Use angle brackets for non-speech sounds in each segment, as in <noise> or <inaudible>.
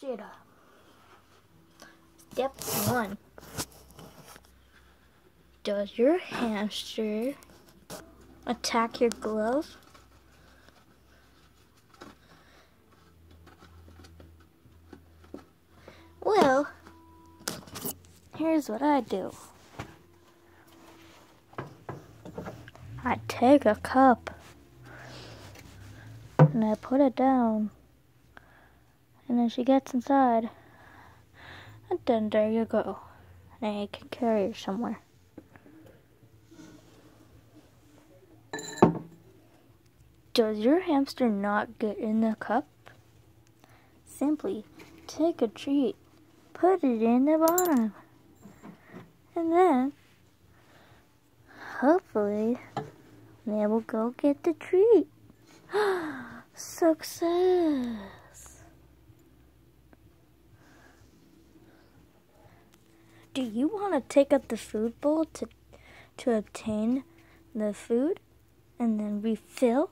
Jada. Step one. Does your hamster attack your glove? Well, here's what I do. I take a cup and I put it down. And she gets inside. And then there you go. Now you can carry her somewhere. Does your hamster not get in the cup? Simply take a treat, put it in the bottom, and then hopefully they will go get the treat. <gasps> Success! Do you want to take up the food bowl to, to obtain the food and then refill?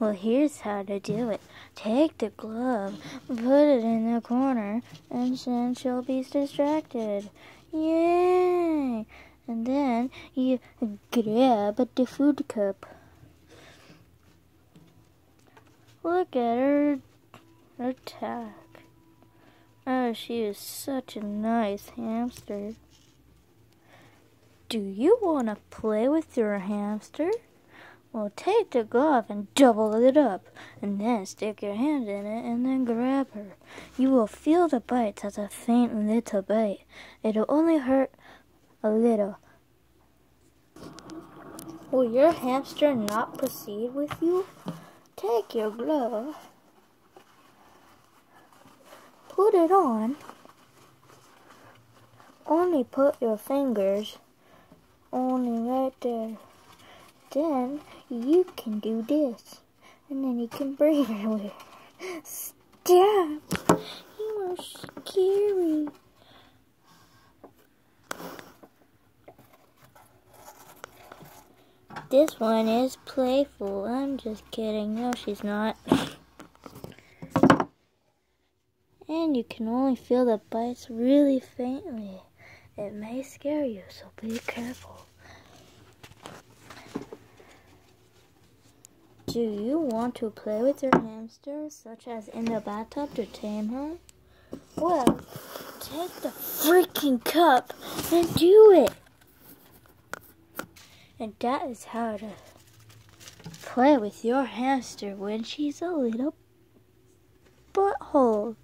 Well, here's how to do it. Take the glove, put it in the corner, and then she'll be distracted. Yay! And then you grab the food cup. Look at her attack. Oh, she is such a nice hamster. Do you want to play with your hamster? Well, take the glove and double it up, and then stick your hand in it and then grab her. You will feel the bites as a faint little bite. It'll only hurt a little. Will your hamster not proceed with you? Take your glove, put it on, only put your fingers only right there. Then you can do this, and then you can her <laughs> with. Stop! You are scary. This one is playful. I'm just kidding. No, she's not. <laughs> you can only feel the bites really faintly. It may scare you, so be careful. Do you want to play with your hamster, such as in the bathtub to tame her? Well, take the freaking cup and do it. And that is how to play with your hamster when she's a little butthole.